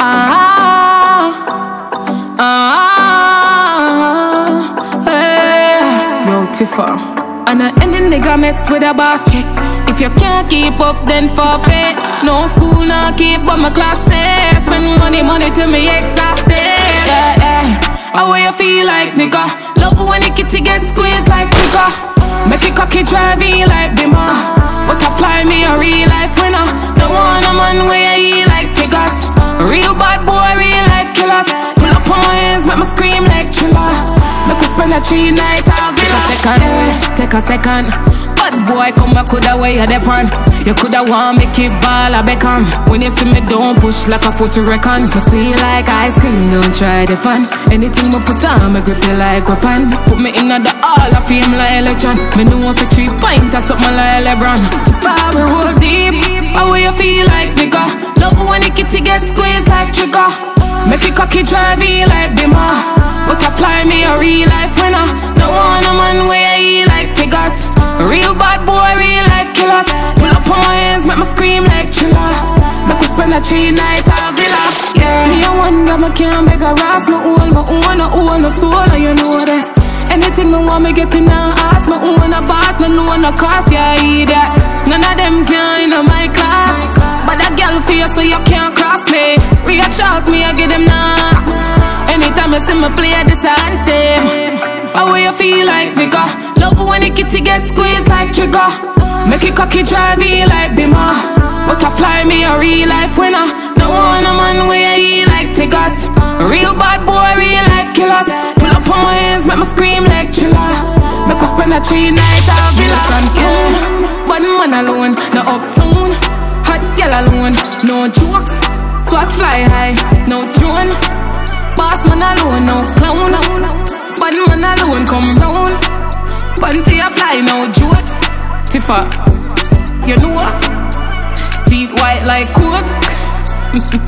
Ah, ah, hey. Yo, Tifah. And I any nigga mess with a boss chick. If you can't keep up, then forfeit. No school, no keep up my classes. Spend money, money till me exhausted. Yeah, yeah. How you feel like, nigga? Love when the kitty get squeezed like trigger. Make it cocky driving like Bima. Butterfly me a real life winner. No one a three night villa. Take a second, wish, take a second. Bad boy, come back with a way you depend. You coulda want make it ball a Beckham. When you see me, don't push like a force reckon. Me see you like ice cream, don't try the fun. Anything me put on, me grip you like weapon. Put me in the hall of fame like election. Me know you three pint or something like LeBron. Too far we roll deep. How you feel like nigga? Love when the kitty get squeezed like trigger. Make it cocky driving like Bima. Butterfly me a real life winner. No one a man where you like tigers. Real bad boy, real life killers. Pull up on my hands, make me scream like thriller. Make us spend a three night at villa. Yeah. Me a wonder me can't beg a ras. Me own, me own, I own a soul, and you know that. Anything me want me get in a ask Me own a boss, me know no cost, yeah, idiot None of them can in my class Girl feel so you can't cross me. Real Charles, me I give them knocks Anytime I see me play this anthem How you feel like nigga? Love when the kitty get squeezed like trigger. Make it cocky driving like Bima Butterfly me a real life winner. No one a man where you like tigers. Real bad boy, real life killers. Pull up on my hands, make me scream like chiller. Make us spend a three night at villa yeah. One man alone, no uptown girl alone, no joke. Swag fly high, no drone Boss man alone, no clown. One man alone come round. Panty a fly, no joke. Tifah, you know. What? Teeth white like coke